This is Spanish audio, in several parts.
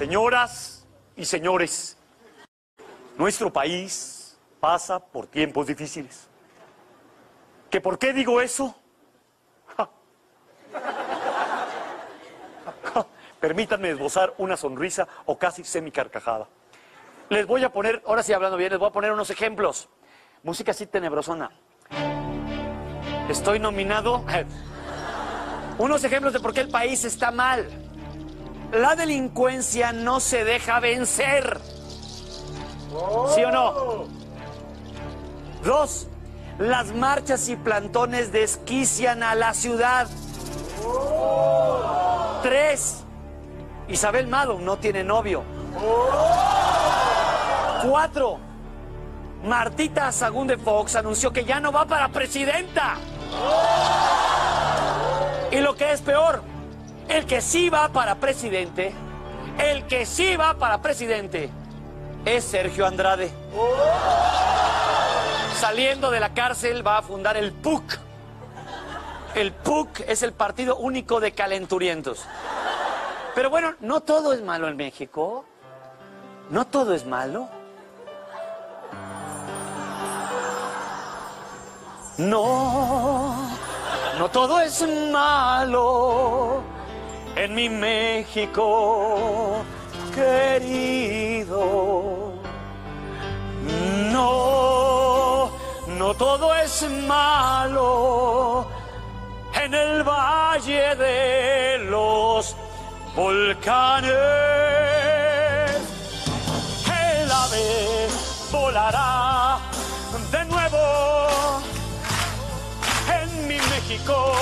Señoras y señores, nuestro país pasa por tiempos difíciles. ¿Que por qué digo eso? Permítanme esbozar una sonrisa o casi semicarcajada. Les voy a poner, ahora sí hablando bien, les voy a poner unos ejemplos. Música así tenebrosona. Estoy nominado. Unos ejemplos de por qué el país está mal. La delincuencia no se deja vencer. ¿Sí o no? Dos, las marchas y plantones desquician a la ciudad. Tres, Isabel Mado no tiene novio. Cuatro, Martita Sagún de Fox anunció que ya no va para presidenta. Y lo que es peor, el que sí va para presidente, el que sí va para presidente es Sergio Andrade. Saliendo de la cárcel va a fundar el PUC. El PUC es el Partido Único de Calenturientos. Pero bueno, no todo es malo en México. No todo es malo. No, no todo es malo en mi México querido. No, no todo es malo en el valle de los volcanes. El ave volará de nuevo en mi México,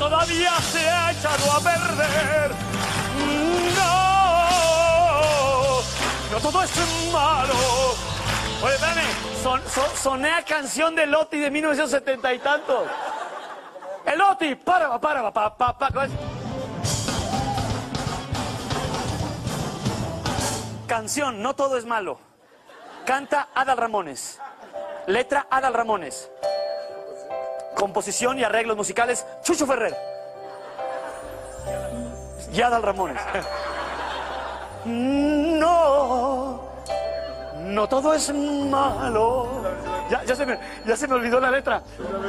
todavía se ha echado a perder. No, no todo es malo. Oye, espérame, son, son- soné a canción de Lotti de 1970 y tantos. El para, para, para, para, para. Canción, no todo es malo. Canta Adal Ramones. Letra Adal Ramones. Composición y arreglos musicales Chucho Ferrer. Y Adal Ramones. No, no todo es malo. Ya, se me, olvidó la letra.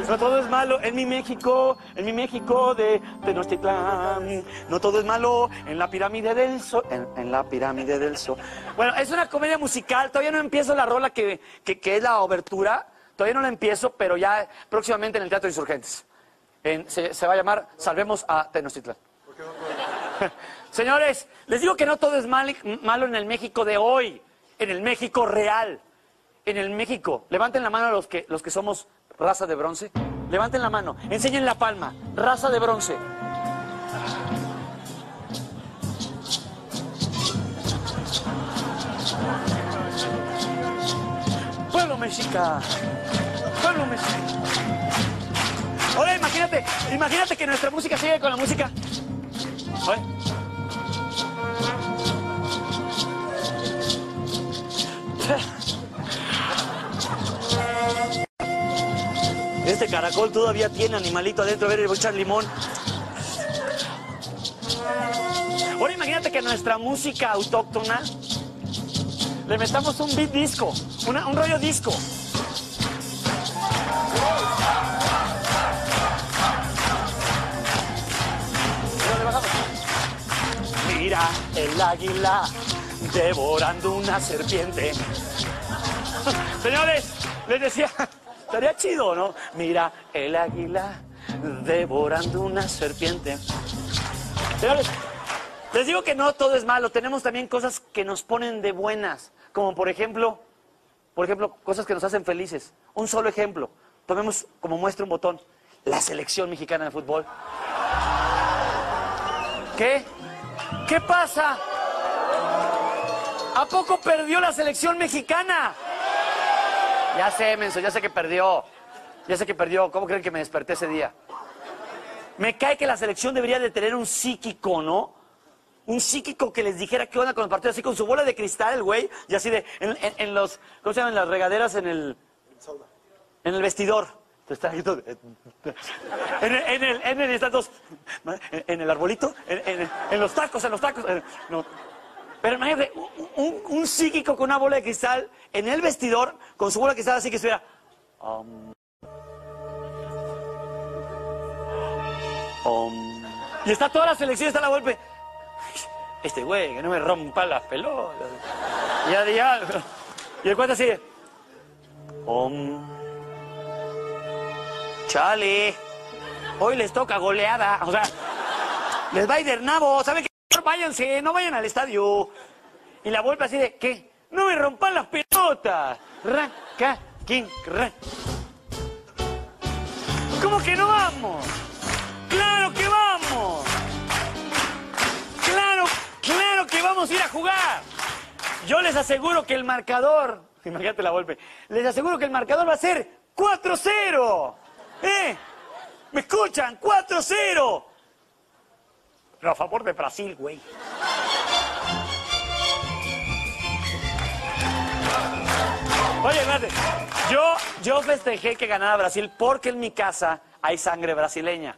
No todo es malo en mi México, en mi México de Tenochtitlán. No todo es malo en la pirámide del sol. En, en la pirámide del sol. Bueno, es una comedia musical. Todavía no empiezo la rola que, que, que es la obertura. Todavía no la empiezo, pero ya próximamente en el Teatro Insurgentes. En- se, va a llamar Salvemos a Tenochtitlán. Señores, les digo que no todo es mal- malo en el México de hoy, en el México real, en el México. Levanten la mano los que, los que somos raza de bronce. Levanten la mano, enseñen la palma, raza de bronce. Mexicano, pueblo mexicano. Ahora imagínate, imagínate que nuestra música sigue con la música. Este caracol todavía tiene animalito adentro. A ver, le voy limón. Ahora imagínate que nuestra música autóctona le metamos un beat disco, un rollo disco. Mira el águila devorando una serpiente. Señores, les decía, estaría chido, ¿no? Mira el águila devorando una serpiente. Señores, les digo que no todo es malo. Tenemos también cosas que nos ponen de buenas, como por ejemplo, por ejemplo, cosas que nos hacen felices. Un solo ejemplo. Tomemos como muestra un botón. La selección mexicana de fútbol. ¿Qué? ¿Qué pasa? ¿A poco perdió la selección mexicana? Ya sé, menso, ya sé que perdió. Ya sé que perdió. ¿Cómo creen que me desperté ese día? Me cae que la selección debería de tener un psíquico, ¿no? Un psíquico que les dijera qué onda con los partidos, así con su bola de cristal, el güey, y así de, en, en- en los, ¿cómo se llaman? Las regaderas en el, en el vestidor. Todo- en el, en el, en el, en, en el arbolito, en, en- en los tacos, en los tacos. en- no. Pero imagínate, un- un psíquico con una bola de cristal en el vestidor, con su bola de cristal así que estuviera. um, um, y está toda la selección, está la golpe. Este güey, que no me rompa las pelotas. Ya, ya. Y el cuento de, Um, chale. Hoy les toca goleada. O sea, les va a ir del nabo. ¿Saben qué? Váyanse, no vayan al estadio. Y la vuelve así de, ¿qué? No me rompan las pelotas. Ra, ca, quin, ra. ¿Cómo que no vamos? Vamos a ir a jugar! Yo les aseguro que el marcador, imagínate la golpe, les aseguro que el marcador va a ser 4-0. ¿Eh? ¿Me escuchan? 4-0. Pero a favor de Brasil, güey. Oye, espérate. Yo, yo festejé que ganara Brasil porque en mi casa hay sangre brasileña.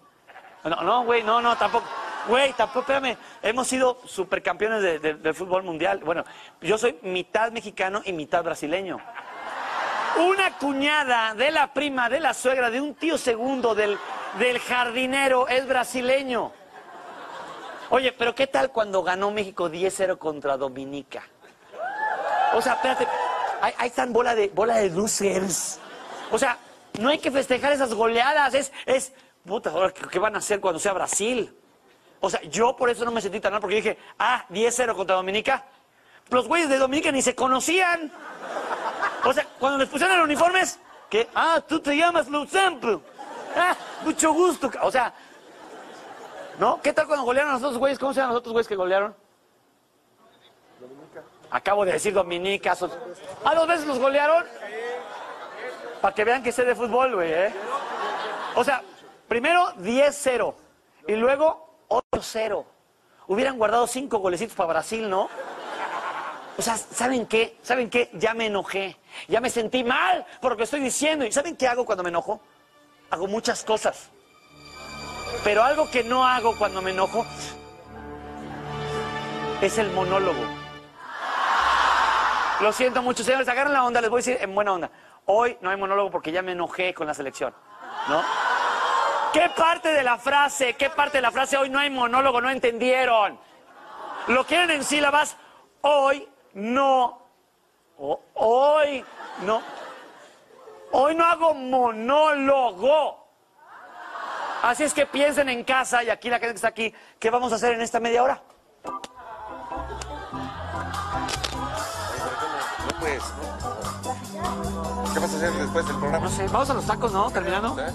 No, no, güey, no, no, tampoco. Güey, tampoco, espérame. Hemos sido supercampeones de- fútbol mundial. Bueno, yo soy mitad mexicano y mitad brasileño. Una cuñada de la prima, de la suegra, de un tío segundo, del, jardinero, es brasileño. Oye, pero ¿qué tal cuando ganó México 10-0 contra Dominica? O sea, espérate, ahí, ahí están bola de, bola de losers. O sea, no hay que festejar esas goleadas, es, es, puta, ahora, ¿qué, qué van a hacer cuando sea Brasil? O sea, yo por eso no me sentí tan mal, porque dije, ah, 10-0 contra Dominica. Los güeyes de Dominica ni se conocían. O sea, cuando les pusieron los uniformes, que, ah, tú te llamas Luzampo. Ah, mucho gusto. O sea, ¿no? ¿Qué tal cuando golearon a los otros güeyes? ¿Cómo se llaman los otros güeyes que golearon? Acabo de decir Dominica. sos- ¿Ah, dos veces los golearon? Para que vean que sé de fútbol, güey, ¿eh? O sea, primero 10-0 y luego 8-0. Hubieran guardado cinco golecitos para Brasil, ¿no? O sea, ¿saben qué? ¿Saben qué? Ya me enojé. Ya me sentí mal por lo que estoy diciendo. ¿Y saben qué hago cuando me enojo? Hago muchas cosas. Pero algo que no hago cuando me enojo es el monólogo. Lo siento mucho, señores, agarren la onda, les voy a decir en buena onda. Hoy no hay monólogo porque ya me enojé con la selección, ¿no? ¿Qué parte de la frase, qué parte de la frase hoy no hay monólogo no entendieron? Lo quieren en sílabas, hoy no, o- hoy no, hoy no hago monólogo. Así es que piensen en casa y aquí la gente que está aquí, ¿qué vamos a hacer en esta media hora? No. ¿Qué vas a hacer después del programa? No sé, vamos a los tacos, ¿no? Terminando. ¿Eh?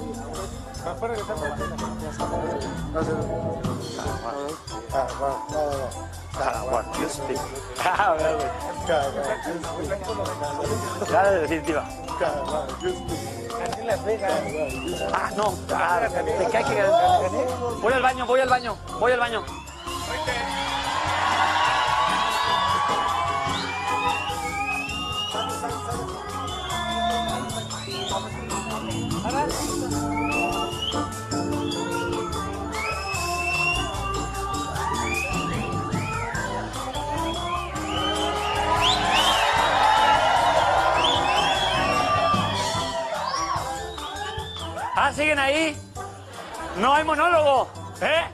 Claro, definitiva. Ah, no. Ah, ¿de qué hay que Voy al baño, voy al baño, voy al baño. Ah, ¿siguen ahí? No hay monólogo, ¿eh?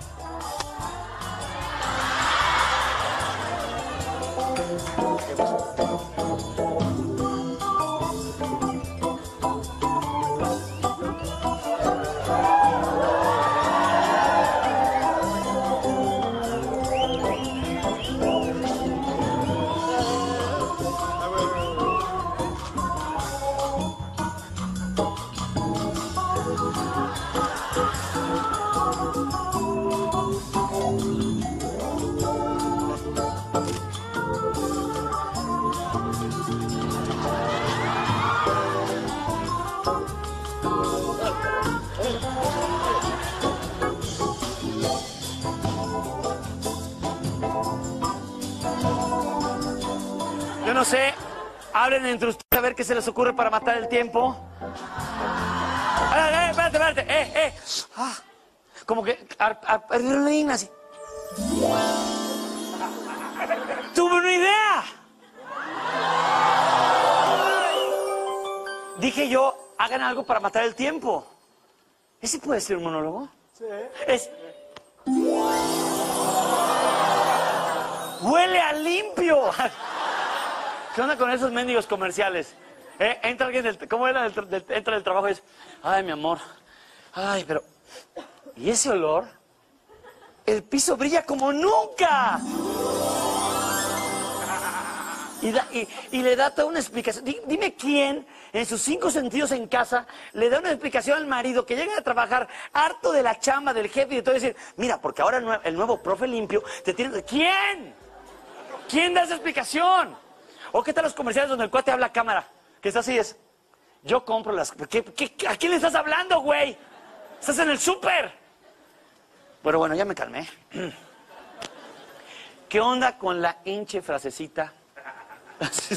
No sé. Hablen entre ustedes a ver qué se les ocurre para matar el tiempo. Ah, eh, espérate, espérate. Eh, eh. Ah, como que adrenalina así. Tuve una idea. Dije yo, hagan algo para matar el tiempo. ¿Ese puede ser un monólogo? Sí. Es. Huele a limpio. ¿Qué onda con esos mendigos comerciales? Eh, Entra alguien del, ¿cómo era? Entra del trabajo y dice, ay, mi amor, ay, pero, ¿y ese olor? El piso brilla como nunca. Y, le da toda una explicación. Di- Dime quién, en sus cinco sentidos en casa, le da una explicación al marido que llega a trabajar harto de la chamba del jefe y de todo y decir, mira, porque ahora el nuevo profe limpio te tiene... ¿Quién? ¿Quién da esa explicación? ¿O qué tal los comerciales donde el cuate habla cámara? Que está así es. Yo compro las... ¿qué- qué- a quién le estás hablando, güey? Estás en el súper. Pero bueno, ya me calmé. ¿Qué onda con la hinche frasecita? Sí.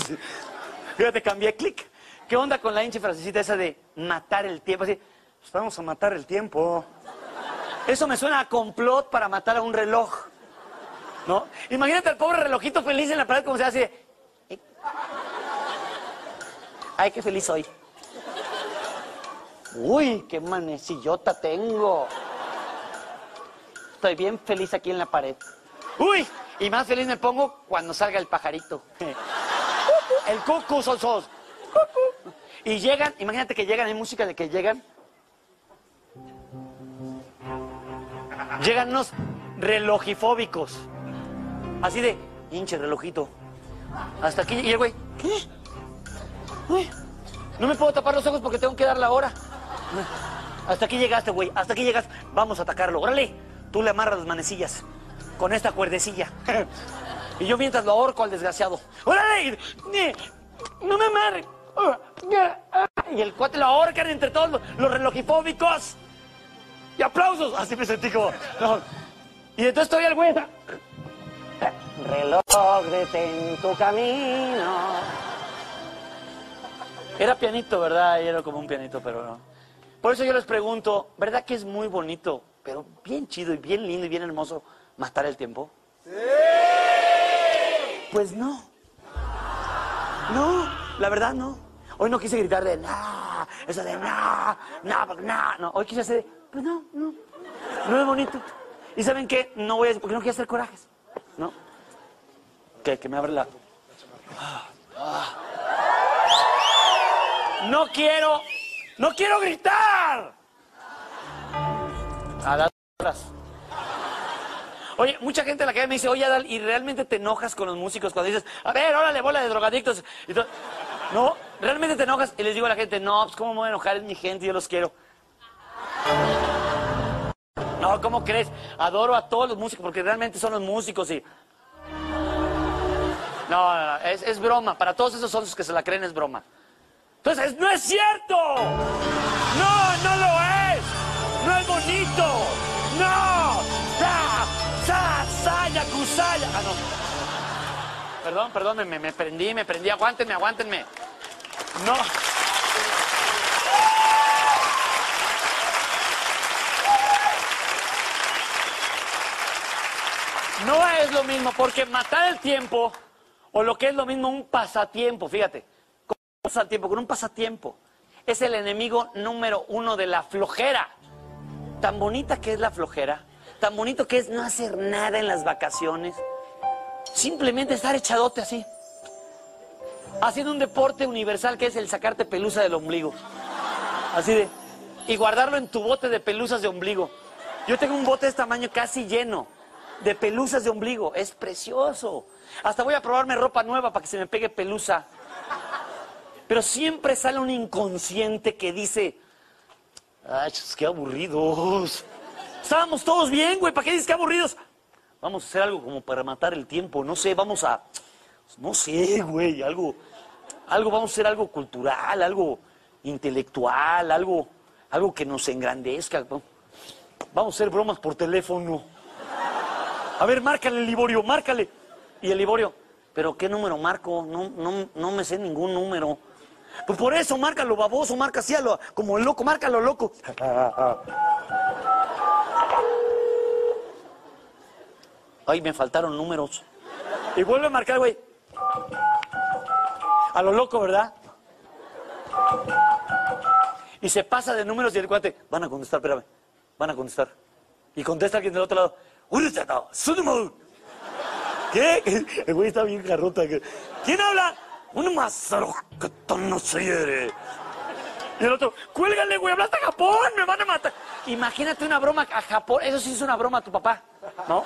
Fíjate, cambié clic. ¿Qué onda con la hinche frasecita esa de matar el tiempo? Así, pues vamos a matar el tiempo. Eso me suena a complot para matar a un reloj. ¿No? Imagínate al pobre relojito feliz en la pared como se hace. Ay, qué feliz soy. Uy, qué manecillota tengo. Estoy bien feliz aquí en la pared. Uy, y más feliz me pongo cuando salga el pajarito. El cucu, sos. Y llegan, imagínate que llegan, hay música de que llegan. Llegan unos relojifóbicos. Así de, hinche relojito. Hasta aquí, y el güey, ¿qué? Uy, no me puedo tapar los ojos porque tengo que dar la hora. Hasta aquí llegaste, güey. Hasta aquí llegaste. Vamos a atacarlo. Órale. Tú le amarras las manecillas con esta cuerdecilla. y yo mientras lo ahorco al desgraciado. ¡Órale! ¡No me amarre! Y el cuate lo ahorcan entre todos los, relojifóbicos. Y aplausos. Así me sentí como. Y entonces todavía el güey. Reloj detén tu camino. Era pianito, ¿verdad? Y Era como un pianito, pero no. Por eso yo les pregunto, ¿verdad que es muy bonito, pero bien chido y bien lindo y bien hermoso matar el tiempo? ¡Sí! Pues no. No, la verdad no. Hoy no quise gritar de no, eso de no, no, porque no. Hoy quise hacer de, pues no, no. No es bonito. ¿Y saben qué? No voy a porque no quiero hacer corajes. ¿No? Que, que me abre la. No quiero, no quiero gritar. A las horas. Oye, mucha gente en la calle me dice, oye Adal, ¿y realmente te enojas con los músicos cuando dices, a ver, órale, bola de drogadictos? Y no, realmente te enojas. Y les digo a la gente, no, pues cómo me voy a enojar, es mi gente, yo los quiero. No, ¿cómo crees? Adoro a todos los músicos porque realmente son los músicos y... No, no, no, es, es broma. Para todos esos otros que se la creen es broma. Entonces, ¡no es cierto! ¡No, no lo es! ¡No es bonito! ¡No! ¡Sa! ¡Sa! ¡Sa! ¡Yakusaya! Ah, no. Perdón, perdón, me, me prendí, me prendí. Aguántenme, aguántenme. No. No es lo mismo, porque matar el tiempo, o lo que es lo mismo, un pasatiempo, fíjate, un pasatiempo, con un pasatiempo, es el enemigo número uno de la flojera. Tan bonita que es la flojera, tan bonito que es no hacer nada en las vacaciones, simplemente estar echadote así, haciendo un deporte universal que es el sacarte pelusa del ombligo, así de, y guardarlo en tu bote de pelusas de ombligo. Yo tengo un bote de este tamaño casi lleno de pelusas de ombligo. Es precioso. Hasta voy a probarme ropa nueva para que se me pegue pelusa. Pero siempre sale un inconsciente que dice, ay, qué aburridos. Estábamos todos bien, güey, ¿para qué dices qué aburridos? Vamos a hacer algo como para matar el tiempo, no sé, vamos a, no sé, güey, algo, algo, vamos a hacer algo cultural, algo intelectual, algo, algo que nos engrandezca. Vamos a hacer bromas por teléfono. A ver, márcale, Liborio, márcale. Y el Liborio, Pero ¿qué número marco? No, no, no me sé ningún número. Pues por eso, márcalo baboso, marca así a lo, como el loco, márcalo loco. Ay, me faltaron números. Y vuelve a marcar, güey. A lo loco, ¿verdad? Y se pasa de números y el cuate, van a contestar, espérame, van a contestar. Y contesta alguien del otro lado. ¿Qué? El güey está bien jarrota. ¿Quién habla? Un masaro que no se hiere. Y el otro, cuélgale, güey, hablaste a Japón, me van a matar. Imagínate una broma a Japón, eso sí es una broma a tu papá, ¿no?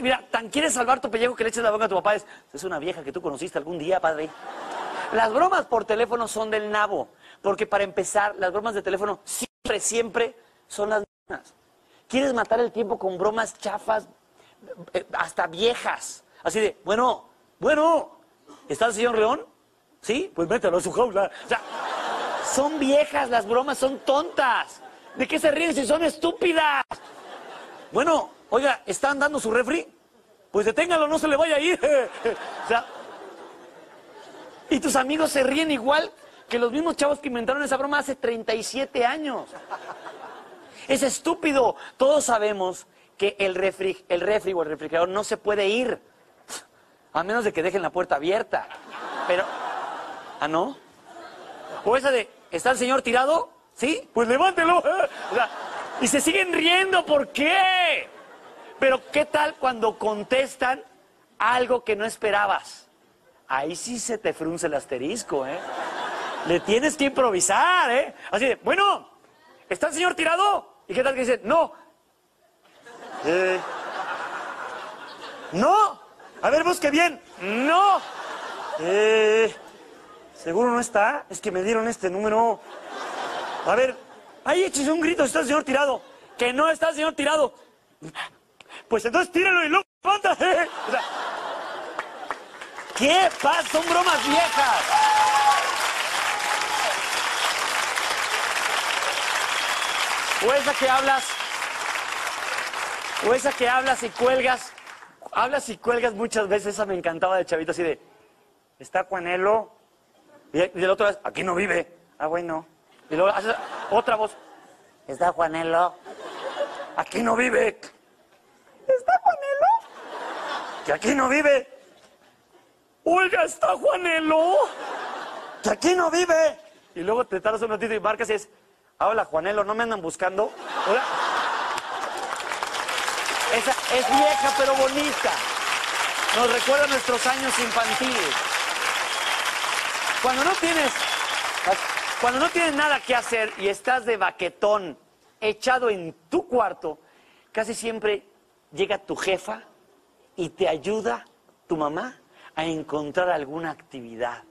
Mira, tan quieres salvar tu pellejo que le eches la boca a tu papá. Es, es una vieja que tú conociste algún día, padre. Las bromas por teléfono son del nabo. Porque para empezar, las bromas de teléfono siempre, siempre son las mismas. ¿Quieres matar el tiempo con bromas chafas, eh, hasta viejas? Así de, bueno, bueno, ¿está el señor León? ¿Sí? Pues mételo a su jaula. O sea, son viejas las bromas, son tontas. ¿De qué se ríen si son estúpidas? Bueno, oiga, ¿están dando su refri? Pues deténgalo, no se le vaya a ir. o sea, y tus amigos se ríen igual que los mismos chavos que inventaron esa broma hace 37 años. Es estúpido. Todos sabemos que el refri, el refri o el refrigerador no se puede ir. A menos de que dejen la puerta abierta. Pero, ¿ah, no? O esa de, ¿está el señor tirado? ¿Sí? Pues levántelo. O sea, y se siguen riendo, ¿por qué? Pero ¿qué tal cuando contestan algo que no esperabas? Ahí sí se te frunce el asterisco, ¿eh? Le tienes que improvisar, ¿eh? Así de, bueno, ¿está el señor tirado? ¿Y qué tal que dice, no? Eh, no. A ver, busque bien. No. Eh, ¿Seguro no está? Es que me dieron este número. A ver, ahí échese un grito, está el señor tirado. Que no está el señor tirado. Pues entonces tíralo y luego ¿Qué pasa? Son bromas viejas. O esa que hablas, o esa que hablas y cuelgas, hablas y cuelgas muchas veces, esa me encantaba de chavito, así de, ¿está Juanelo? Y, y del otro, aquí no vive. Ah, bueno. Y luego haces otra voz, ¿está Juanelo? Aquí no vive. ¿Está Juanelo? Que aquí no vive. Oiga, ¿está Juanelo? Que aquí no vive. Y luego te tardas un ratito y marcas y es, hola Juanelo, ¿no me andan buscando? Hola. Esa es vieja pero bonita. Nos recuerda nuestros años infantiles. Cuando no tienes, cuando no tienes nada que hacer y estás de baquetón echado en tu cuarto, casi siempre llega tu jefa y te ayuda tu mamá a encontrar alguna actividad.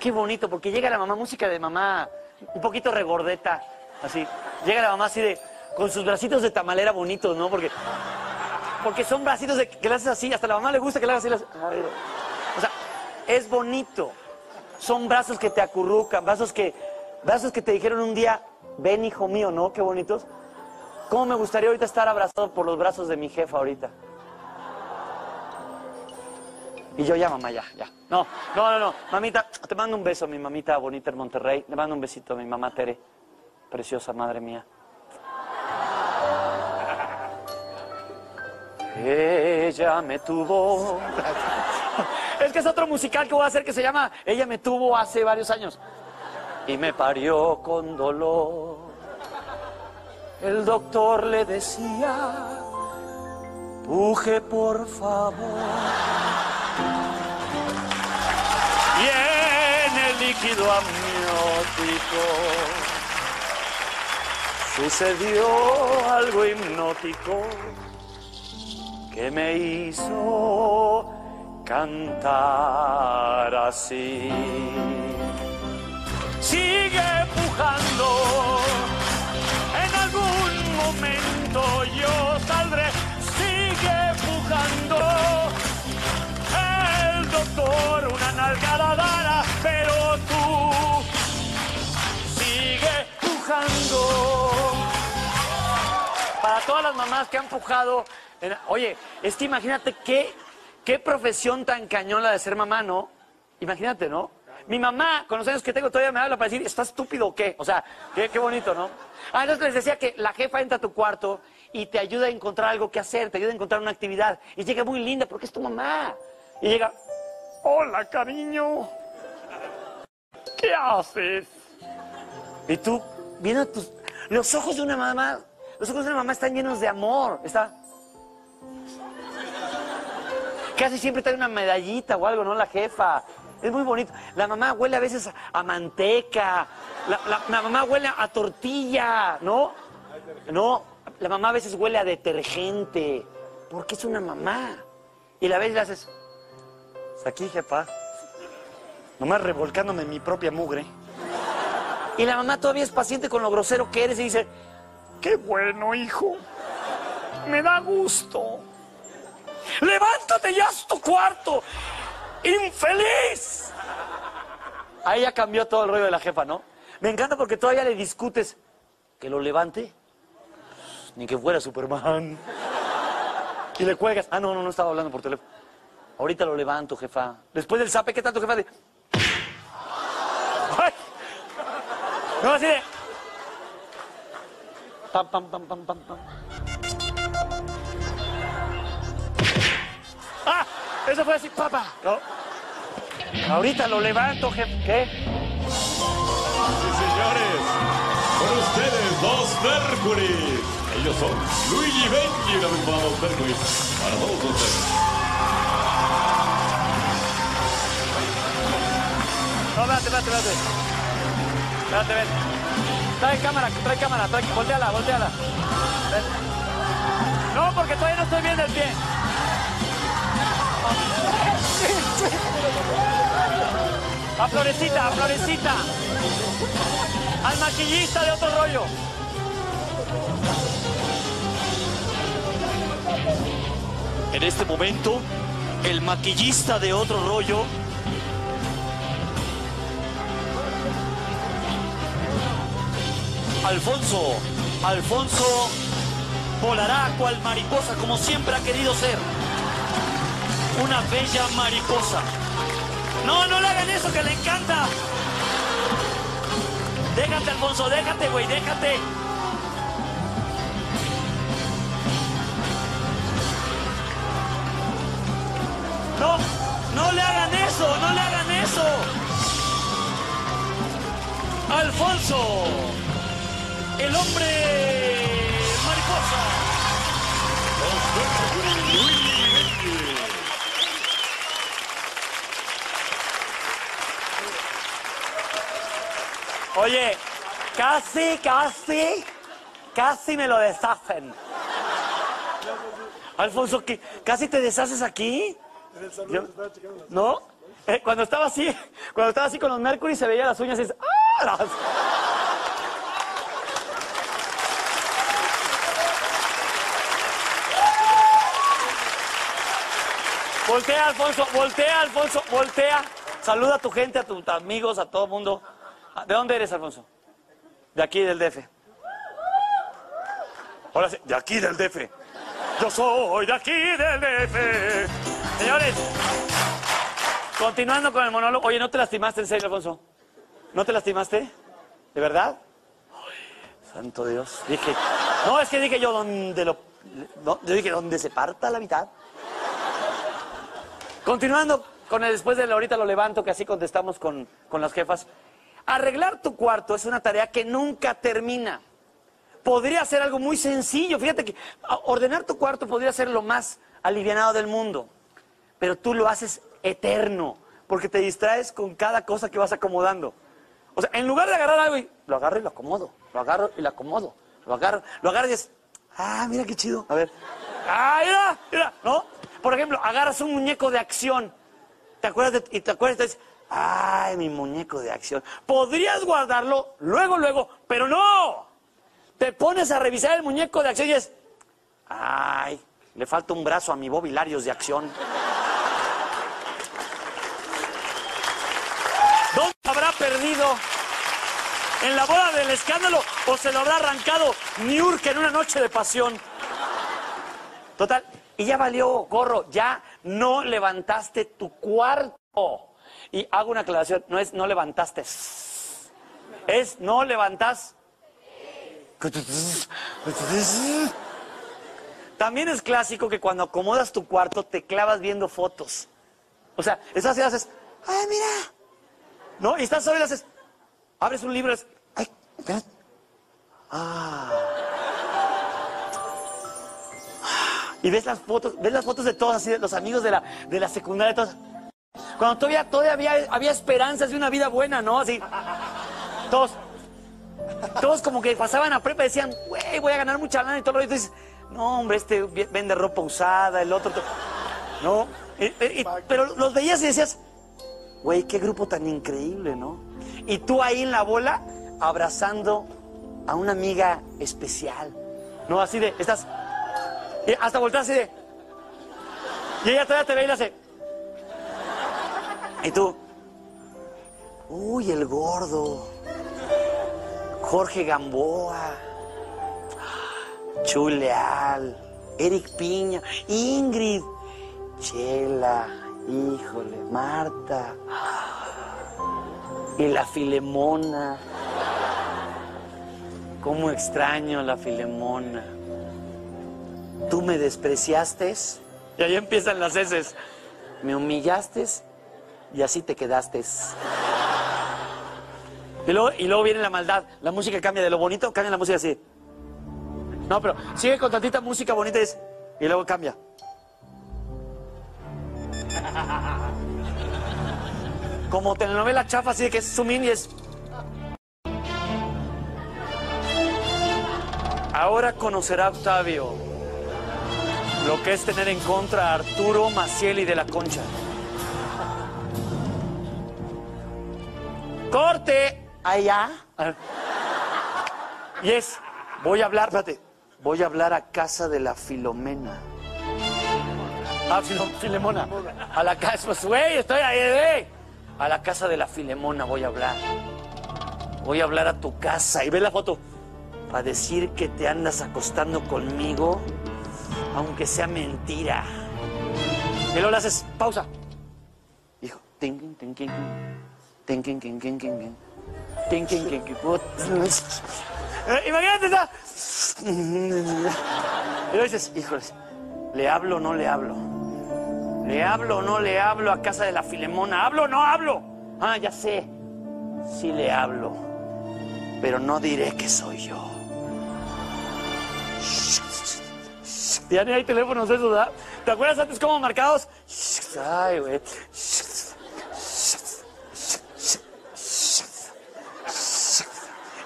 Qué bonito, porque llega la mamá, música de mamá un poquito regordeta, así. Llega la mamá así de, con sus bracitos de tamalera bonitos, ¿no? Porque, porque son bracitos de, que le haces así, hasta a la mamá le gusta que le hagas así. Las, o sea, es bonito. Son brazos que te acurrucan, brazos que, brazos que te dijeron un día, ven hijo mío, ¿no? Qué bonitos. ¿Cómo me gustaría ahorita estar abrazado por los brazos de mi jefa ahorita? Y yo ya, mamá, ya, ya. No, no, no, no. Mamita, te mando un beso, mi mamita bonita en Monterrey. Le mando un besito a mi mamá Tere. Preciosa madre mía. Ella me tuvo. Es que es otro musical que voy a hacer que se llama Ella me tuvo hace varios años. Y me parió con dolor. El doctor le decía, puje por favor. Y en el líquido amniótico sucedió algo hipnótico que me hizo cantar así. Sigue pujando, en algún momento yo saldré. Sigue pujando, el doctor una nalgada dará, pero tú sigue pujando. Para todas las mamás que han pujado, oye, es que imagínate qué, qué profesión tan cañona de ser mamá, ¿no? Imagínate, ¿no? Mi mamá, con los años que tengo, todavía me habla para decir, ¿estás estúpido o qué? O sea, qué, qué bonito, ¿no? Ah, entonces les decía que la jefa entra a tu cuarto y te ayuda a encontrar algo que hacer, te ayuda a encontrar una actividad. Y llega muy linda porque es tu mamá. Y llega, hola, cariño. ¿Qué haces? Y tú, viendo tus... Los ojos de una mamá, los ojos de una mamá están llenos de amor. Está... Casi siempre trae una medallita o algo, ¿no? La jefa. Es muy bonito. La mamá huele a veces a, manteca. La, la- mamá huele a tortilla, ¿no? No, la mamá a veces huele a detergente. Porque es una mamá. Y la ves y le haces... "Pues Aquí, jefa. Nomás revolcándome en mi propia mugre. Y la mamá todavía es paciente con lo grosero que eres y dice, qué bueno, hijo. Me da gusto. Levántate ya a tu cuarto. Infeliz. Ahí ya cambió todo el rollo de la jefa, ¿no? Me encanta porque todavía le discutes que lo levante. Ni que fuera Superman. Y le cuelgas. Ah, no, no, no estaba hablando por teléfono. Ahorita lo levanto, jefa. Después del zape, ¿qué tanto, jefa? De... ¡Ay! No, así de... Pam, pam, pam, pam, pam, pam. Eso fue así, papá. No. Ahorita lo levanto, jefe. ¿Qué? Sí, señores, con ustedes los Mercury. Ellos son Luigi y Benji, vez para los Mercury. Para todos ustedes. No, espérate, espérate, espérate. Espérate, ven. Trae cámara, trae cámara, trae, volteala, volteala. Ven. No, porque todavía no estoy viendo el pie. A Florecita, a Florecita. Al maquillista de otro rollo. En este momento, el maquillista de otro rollo Alfonso, Alfonso volará cual mariposa como siempre ha querido ser. Una bella mariposa. No, no le hagan eso que le encanta. Déjate, Alfonso, déjate, güey, déjate. No, no le hagan eso, no le hagan eso. Alfonso, el hombre mariposa. Los Mercury, Luigi y Benji. Oye, casi, casi, casi me lo deshacen. Alfonso, ¿qué? ¿casi te deshaces aquí? Yo- ¿No? Eh, cuando estaba así, cuando estaba así con los Mercury se veía las uñas y dices, ¡ah! Voltea, Alfonso, voltea, Alfonso, voltea. Saluda a tu gente, a tus amigos, a todo el mundo. Ah, ¿De dónde eres, Alfonso? De aquí, del DF. Ahora de aquí, del DF. Yo soy de aquí, del DF. Señores, continuando con el monólogo. Oye, ¿no te lastimaste en serio, Alfonso? ¿No te lastimaste? ¿De verdad? Santo Dios. Dije, no, es que dije yo, donde lo... no, yo dije, donde se parta la mitad. Continuando con el después de la ahorita lo levanto, que así contestamos con, con las jefas. Arreglar tu cuarto es una tarea que nunca termina. Podría ser algo muy sencillo. Fíjate que ordenar tu cuarto podría ser lo más alivianado del mundo. Pero tú lo haces eterno, porque te distraes con cada cosa que vas acomodando. O sea, en lugar de agarrar algo y lo agarro y lo acomodo, lo agarro y lo acomodo, lo agarro, lo agarro y dices, ah, mira qué chido. A ver, ah, mira, mira, ¿no? Por ejemplo, agarras un muñeco de acción, ¿te acuerdas de, y te acuerdas y dices, ay, mi muñeco de acción. Podrías guardarlo luego, luego, pero no. Te pones a revisar el muñeco de acción y dices, ay, le falta un brazo a mi Bobby Larios de acción. ¿Dónde habrá perdido? ¿En la boda del escándalo o se lo habrá arrancado Niurka en una noche de pasión? Total, y ya valió gorro, ya no levantaste tu cuarto. Y hago una aclaración, no es no levantaste, es no levantas. También es clásico que cuando acomodas tu cuarto te clavas viendo fotos. O sea, estás y haces, ay, mira. ¿No? Y estás solo y haces, abres un libro y haces, ay. Ah. Y ves las fotos, ves las fotos de todos, así de los amigos de la, de la secundaria, todos. Cuando todavía, todavía había, había esperanzas de una vida buena, ¿no? Así. Todos. Todos como que pasaban a prepa y decían, güey, voy a ganar mucha lana y todo lo y tú dices, no, hombre, este vende ropa usada, el otro. to-". No. Y- y- y- pero los veías y decías, güey, qué grupo tan increíble, ¿no? Y tú ahí en la bola abrazando a una amiga especial. No, así de, estás. hasta volteas así de. Y ella todavía te ve y le hace. Y tú. Uy, el gordo. Jorge Gamboa. Chuleal. Eric Piña. Ingrid. Chela. Híjole. Marta. Y la Filemona. Cómo extraño a la Filemona. Tú me despreciaste. Y ahí empiezan las heces. Me humillaste y así te quedaste. Y luego, y luego viene la maldad. La música cambia de lo bonito, cambia la música así. No, pero sigue con tantita música bonita y, es- y luego cambia. Como telenovela chafa, así de que es in y es. Ahora conocerá Octavio lo que es tener en contra a Arturo Maciel y de la Concha. ¡Corte! Allá. Y es, voy a hablar, espérate, voy a hablar a casa de la Filomena. Ah, Filo- Filemona. A la casa, pues, güey, estoy ahí, güey. A la casa de la Filemona voy a hablar. Voy a hablar a tu casa y ve la foto. Para decir que te andas acostando conmigo, aunque sea mentira. Y luego le haces pausa. Hijo, ting, ting, ting, ting, Ten, ten, ten, ten, ten, Imagínate, está. Y dices, híjoles, ¿le hablo o no le hablo? ¿Le hablo o no le hablo a casa de la Filemona? ¿Hablo o no hablo? Ah, ya sé. Sí le hablo, pero no diré que soy yo. Ya ni hay teléfonos de eso, ¿verdad? ¿Te acuerdas antes cómo marcados? Ay, güey.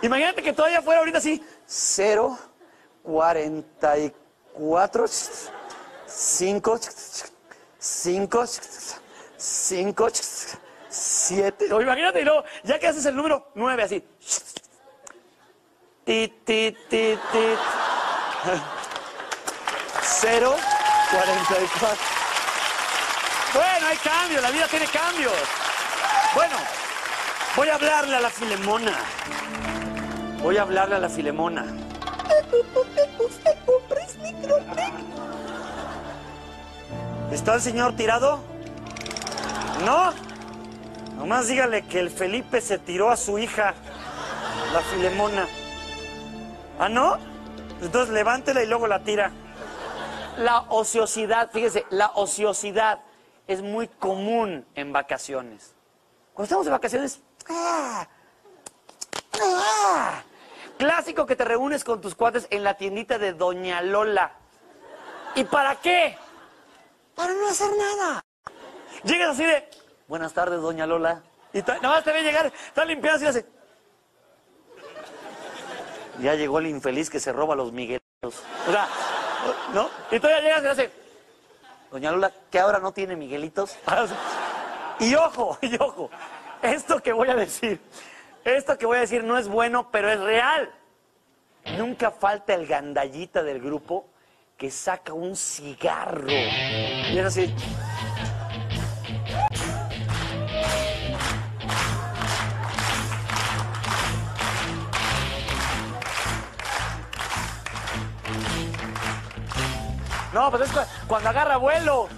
Imagínate que todavía fuera ahorita así. 0, 44, 5, 5, 5, 7. O imagínate, y luego, ya que haces el número 9 así. Ti, ti, ti, ti. 0, 44. Bueno, hay cambios, la vida tiene cambios. Bueno, voy a hablarle a la Filemona. Voy a hablarle a la Filemona. ¿Está el señor tirado? ¿No? Nomás dígale que el Felipe se tiró a su hija, la Filemona. ¿Ah, no? Entonces levántela y luego la tira. La ociosidad, fíjese, la ociosidad es muy común en vacaciones. Cuando estamos de vacaciones, ¡ah! ¡ah! Clásico que te reúnes con tus cuates en la tiendita de Doña Lola. ¿Y para qué? Para no hacer nada. Llegas así de, buenas tardes, Doña Lola. Y nada más te ve llegar, está limpiando y hace. Ya llegó el infeliz que se roba los miguelitos. O sea, ¿no? Y todavía llegas y hace. Doña Lola, ¿qué ahora no tiene miguelitos? Y ojo, y ojo, esto que voy a decir, esto que voy a decir no es bueno, pero es real. Nunca falta el gandallita del grupo que saca un cigarro. Y es así. No, pues es cuando agarra vuelo.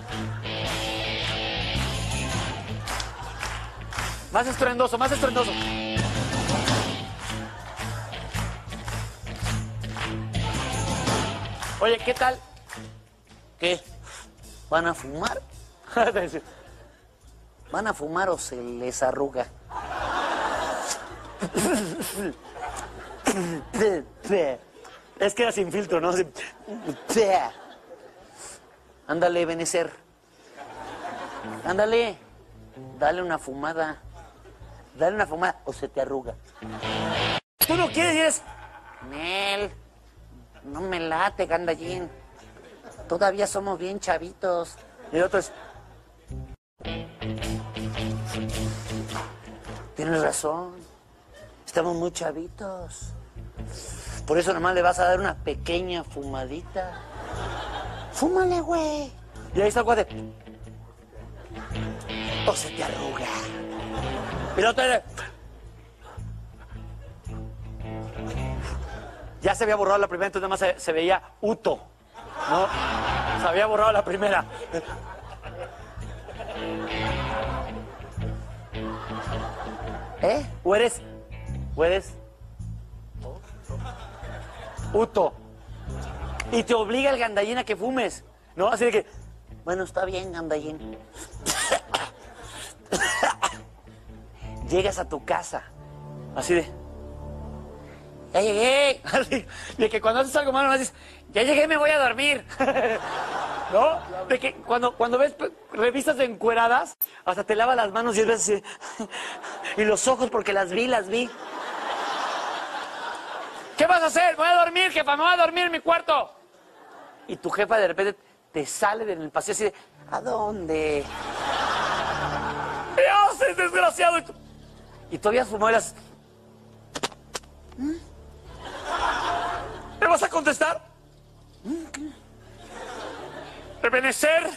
Más estruendoso, más estruendoso. Oye, ¿qué tal? ¿Qué? ¿Van a fumar? ¿Van a fumar o se les arruga? Es que era sin filtro, ¿no? Ándale, Benecer. Ándale. Dale una fumada. Dale una fumada o se te arruga. Tú no quieres. Nel, no me late, gandallín. Todavía somos bien chavitos. Y el otro es... Tienes razón. Estamos muy chavitos. Por eso nomás le vas a dar una pequeña fumadita. Fúmale, güey. Y ahí está el cuate. O se te arruga. Y otro era- Ya se había borrado la primera, entonces nada más se, veía Uto. ¿No? Se había borrado la primera. ¿Eh? ¿O eres? ¿O eres? Uto. Y te obliga el gandallín a que fumes. ¿No? Así de que, bueno, está bien, gandallín. Llegas a tu casa. Así de, ya llegué. Así, de que cuando haces algo malo, no dices, ya llegué, me voy a dormir. ¿No? De que cuando, cuando ves pe- revistas de encueradas, hasta te lava las manos y ves así. Y los ojos porque las vi, las vi. ¿Qué vas a hacer? Voy a dormir, jefa, me voy a dormir en mi cuarto. Y tu jefa de repente te sale del pasillo así de, ¿a dónde? ¿Qué haces, desgraciado? Y, tú- y todavía fumaras. ¿Me vas a contestar? Ebenecer,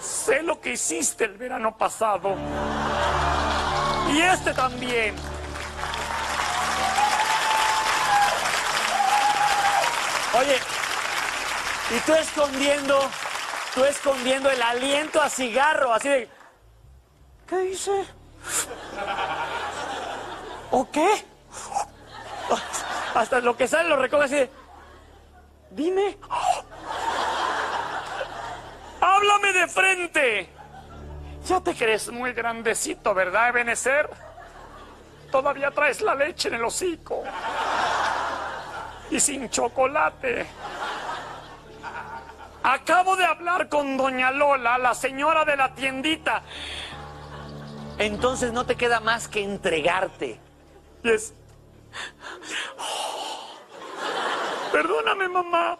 sé lo que hiciste el verano pasado. Y este también. Oye, y tú escondiendo, tú escondiendo el aliento a cigarro, así de... ¿Qué hice? ¿O qué? Hasta lo que sale lo recoge. Dime. Háblame de frente. Ya te crees muy grandecito, ¿verdad, Ebenezer? Todavía traes la leche en el hocico. Y sin chocolate. Acabo de hablar con doña Lola, la señora de la tiendita. Entonces no te queda más que entregarte. Y es... Perdóname, mamá.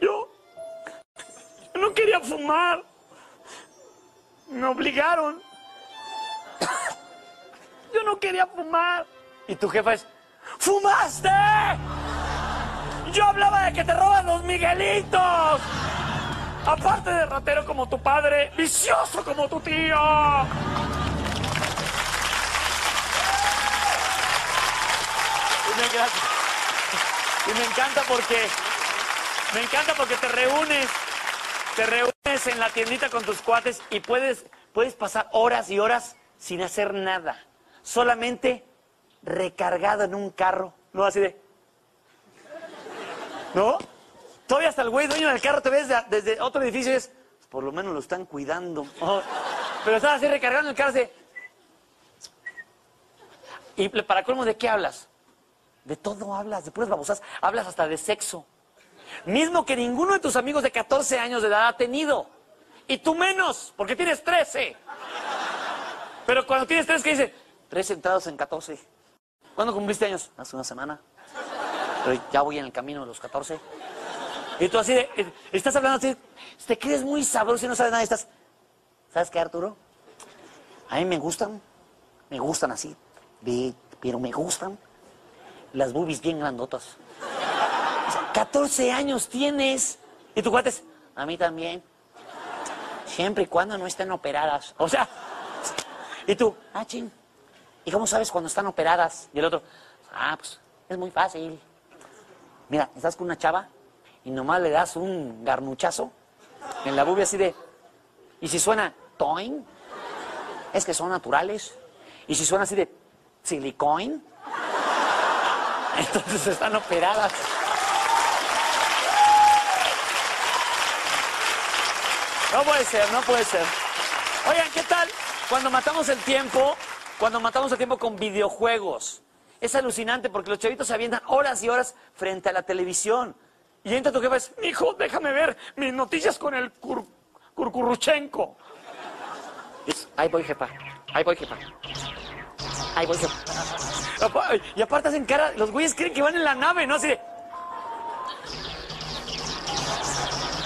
Yo... Yo no quería fumar. Me obligaron. Yo no quería fumar. Y tu jefa es... ¡Fumaste! Yo hablaba de que te roban los Miguelitos. Aparte de ratero como tu padre, vicioso como tu tío. Y me encanta, porque me encanta porque te reúnes, te reúnes en la tiendita con tus cuates y puedes, puedes pasar horas y horas sin hacer nada, solamente recargado en un carro, no así de, ¿no? Todavía hasta el güey dueño del carro te ves de- desde otro edificio y es, por lo menos lo están cuidando. Oh, Pero estás así recargando el carro así. Y para colmo, ¿de qué hablas? De todo hablas, de puras babosas. Hablas hasta de sexo. Mismo que ninguno de tus amigos de 14 años de edad ha tenido. Y tú menos, porque tienes 13. Pero cuando tienes 13, ¿qué dice? Tres entrados en 14. ¿Cuándo cumpliste años? Hace una semana. Pero ya voy en el camino de los 14. Y tú así de, estás hablando así, te crees muy sabroso y no sabes nada. y Estás, ¿sabes qué, Arturo? A mí me gustan, me gustan así, pero me gustan las boobies bien grandotas. O sea, 14 años tienes. Y tu cuates, a mí también. Siempre y cuando no estén operadas. O sea, y tú, ah, ching. ¿Y cómo sabes cuando están operadas? Y el otro, ah, pues es muy fácil. Mira, estás con una chava y nomás le das un garnuchazo en la bubia así de. Y si suena toing, es que son naturales. Y si son así de silicone, entonces están operadas. No puede ser, no puede ser. Oigan, ¿qué tal? Cuando matamos el tiempo, cuando matamos el tiempo con videojuegos. Es alucinante porque los chavitos se avientan horas y horas frente a la televisión. Y entra tu jefe y dice, hijo, déjame ver mis noticias con el cur, curcurruchenko. Dices, Ahí voy, jefa. Ahí voy, jefa. Ahí voy, jefa. Y aparte hacen cara, los güeyes creen que van en la nave, ¿no? Así de,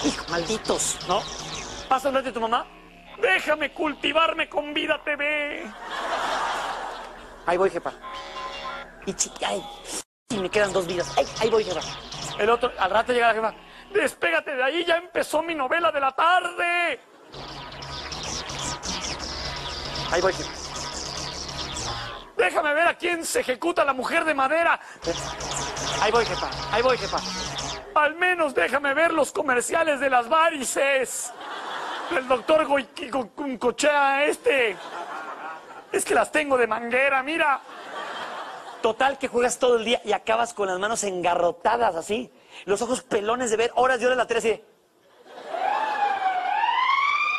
Hijo, malditos, ¿no? Pasa rato de tu mamá. Déjame cultivarme con vida TV. Ahí voy, jefa. Y chiqui, ay, y me quedan dos vidas. Ay, ahí voy, jefa. El otro, al rato llega la jefa. Despégate de ahí, ya empezó mi novela de la tarde. Ahí voy, jefa. Déjame ver a quién se ejecuta la mujer de madera. Ahí voy, jefa. Ahí voy, jefa. Al menos déjame ver los comerciales de las varices. Del doctor Cochea este. Es que las tengo de manguera, mira. Total que juegas todo el día y acabas con las manos engarrotadas así. Los ojos pelones de ver horas y horas la tele así. de-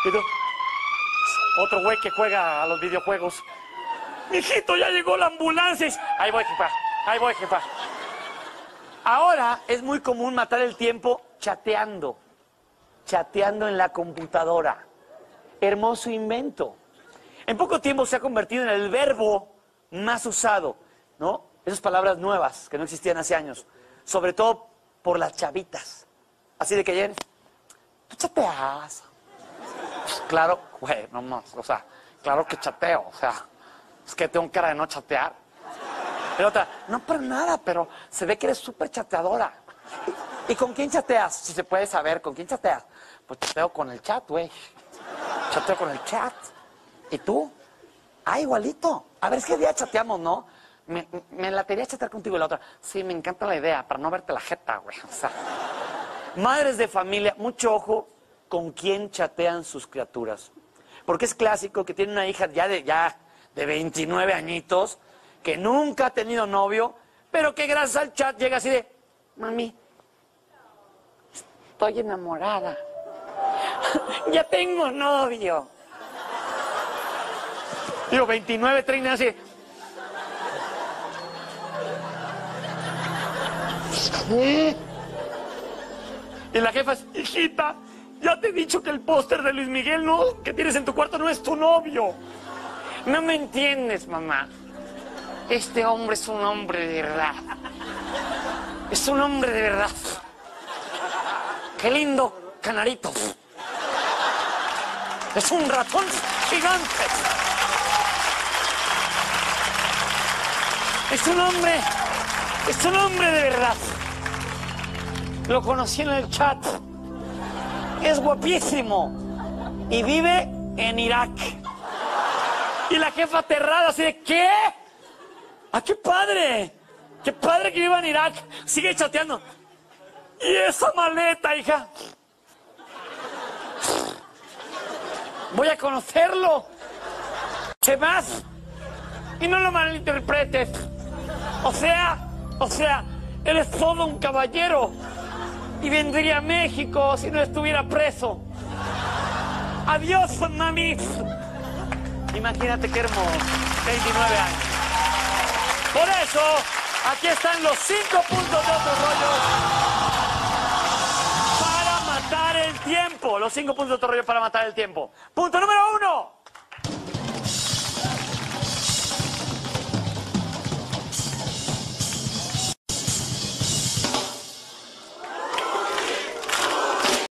¿Y tú? Otro güey que juega a los videojuegos. Mijito, ya llegó la ambulancia. Ahí voy, jefa. Ahí voy, jefa. Ahora es muy común matar el tiempo chateando. Chateando en la computadora. Hermoso invento. En poco tiempo se ha convertido en el verbo más usado, ¿no? Esas palabras nuevas que no existían hace años. Sobre todo por las chavitas. Así de que ayer, tú chateas. Pues claro, güey, no o sea, claro que chateo, o sea, es que tengo cara de no chatear. Y la otra, no para nada, pero se ve que eres súper chateadora. ¿Y, con quién chateas? Si se puede saber, ¿con quién chateas? Pues chateo con el chat, güey. Chateo con el chat. ¿Y tú? Ah, igualito. A ver, es que día chateamos, ¿no? Me, me latería chatear contigo y la otra. Sí, me encanta la idea, para no verte la jeta, güey. O sea, madres de familia, mucho ojo con quién chatean sus criaturas. Porque es clásico que tiene una hija ya de, ya de 29 añitos, que nunca ha tenido novio, pero que gracias al chat llega así de, mami, estoy enamorada. ya tengo novio. Digo, 29, 30, así. Y la jefa es, hijita, ya te he dicho que el póster de Luis Miguel no, que tienes en tu cuarto no es tu novio. No me entiendes, mamá. Este hombre es un hombre de verdad. Es un hombre de verdad. Qué lindo canarito. Es un ratón gigante. Es un hombre, es un hombre de verdad. Lo conocí en el chat. Es guapísimo. Y vive en Irak. Y la jefa aterrada así de, ¿qué? ¡Ah, qué padre! ¡Qué padre que viva en Irak! Sigue chateando. ¿Y esa maleta, hija? Voy a conocerlo. ¿Qué más? Y no lo malinterpretes. O sea, o sea, eres todo un caballero. Y vendría a México si no estuviera preso. Adiós, mami. Imagínate qué hermoso. 29 años. Por eso, aquí están los cinco puntos de otro rollo para matar el tiempo. Los cinco puntos de otro rollo para matar el tiempo. Punto número uno.